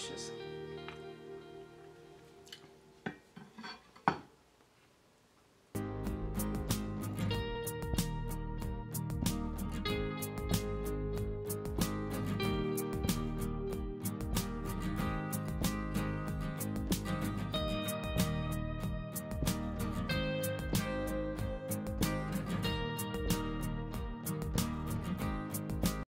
delicious.